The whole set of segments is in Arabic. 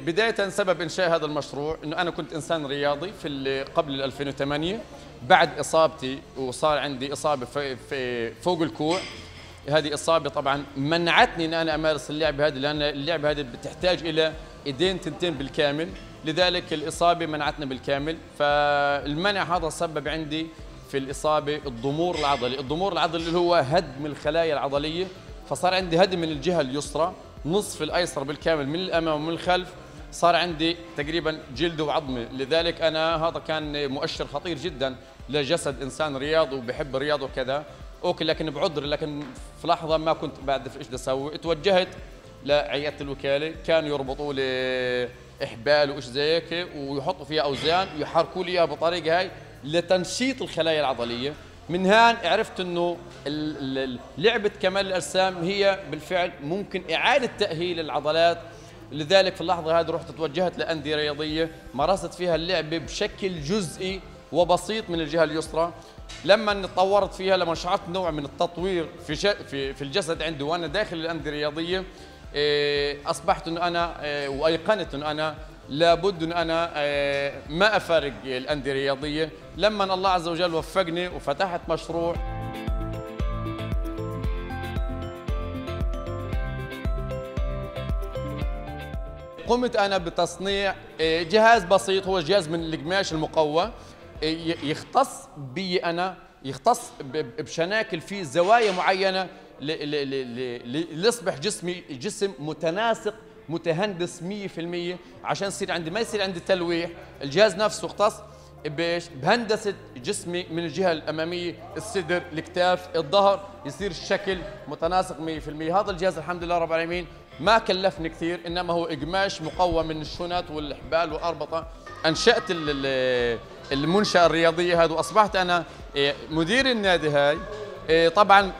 بداية سبب إنشاء هذا المشروع إنه أنا كنت إنسان رياضي في قبل 2008 بعد إصابتي وصار عندي إصابة في فوق الكوع. هذه إصابة طبعا منعتني إن أنا أمارس اللعبة هذه لأن اللعبة هذه بتحتاج إلى إيدين تنتين بالكامل. لذلك الإصابة منعتنا بالكامل. فالمنع هذا سبب عندي في الإصابة الضمور العضلي. الضمور العضلي اللي هو هدم الخلايا العضلية. فصار عندي هدم من الجهة اليسرى نصف الأيسر بالكامل من الأمام ومن الخلف. صار عندي تقريبا جلد وعظمة. لذلك أنا هذا كان مؤشر خطير جدا لجسد إنسان رياضي وبحب الرياضه وكذا. أوكي لكن بعذر لكن في لحظة ما كنت بعرف إيش بدي أسوي؟ توجهت لعياده الوكالة. كانوا يربطوا لي إحبال وإيش زي هيك ويحطوا فيها أوزان ويحركوا لي إياها بطريقة هاي. لتنشيط الخلايا العضلية. من هان عرفت إنه لعبة كمال الأجسام هي بالفعل ممكن إعادة تأهيل العضلات. لذلك في اللحظة هذه رحت توجهت لأندية رياضية مارست فيها اللعبة بشكل جزئي وبسيط من الجهة اليسرى. لما تطورت فيها لما شعرت نوع من التطوير في في الجسد عندي وأنا داخل الأندية الرياضية إيه، أصبحت إنه أنا إيه، وأيقنت إنه أنا لابد أن أنا إيه، ما أفارق الأندية الرياضية. لما الله عز وجل وفقني وفتحت مشروع. قمت أنا بتصنيع آه، جهاز بسيط هو جهاز من القماش المقوى. آه، يختص بي أنا يختص بشناكل فيه زوايا معينة ليصبح جسمي جسم متناسق متهندس 100% عشان يصير عندي ما يصير عندي تلويح. الجهاز نفسه اختص بإيش؟ بهندسة جسمي من الجهة الأمامية الصدر الكتاف الظهر يصير الشكل متناسق 100% هذا الجهاز الحمد لله رب العالمين ما كلفني كثير إنما هو قماش مقوى من الشنط والحبال والاربطه أنشأت ال- ال- المنشأة الرياضية هذا وأصبحت أنا إيه، مدير النادي هاي. إيه، طبعا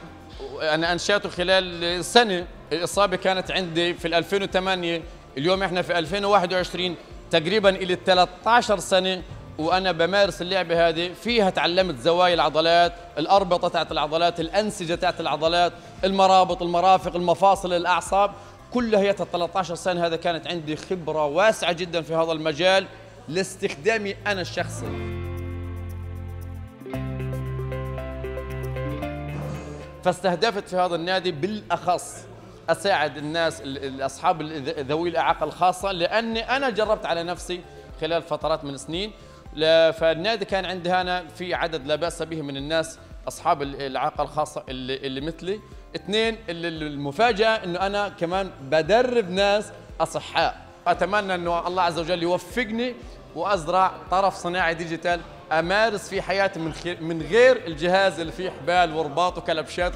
أنا أنشأته خلال سنة الإصابة كانت عندي في ال 2008 اليوم إحنا في 2021 تقريبا إلى 13 سنة وأنا بمارس اللعبة هذه. فيها تعلمت زوايا العضلات الأربطة تاعت العضلات الأنسجة تاعت العضلات المرابط المرافق المفاصل الأعصاب. كلها هي 13 سنة. هذا كانت عندي خبرة واسعة جدا في هذا المجال لاستخدامي أنا الشخصي. فاستهدفت في هذا النادي بالأخص أساعد الناس ال- ال- اصحاب ذوي الإعاقة الخاصة لأني أنا جربت على نفسي خلال فترات من سنين فالنادي كان عندي هنا في عدد لا بأس به من الناس أصحاب ال- الإعاقة الخاصة اللي, اللي مثلي. اثنين ال- ال- المفاجأة إنه أنا كمان بدرب ناس أصحاء. أتمنى إنه الله عز وجل يوفقني وأزرع طرف صناعي ديجيتال أمارس في حياتي من من غير الجهاز اللي فيه حبال ورباط وكلبشات